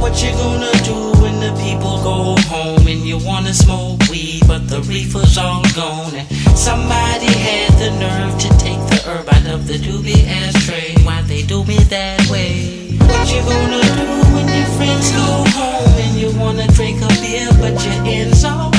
What you gonna do when the people go home and you wanna smoke weed, but the reefer's all gone? And somebody had the nerve to take the herb out of the doobie ashtray. Why they do me that way? What you gonna do when your friends go home and you wanna drink a beer, but you're all?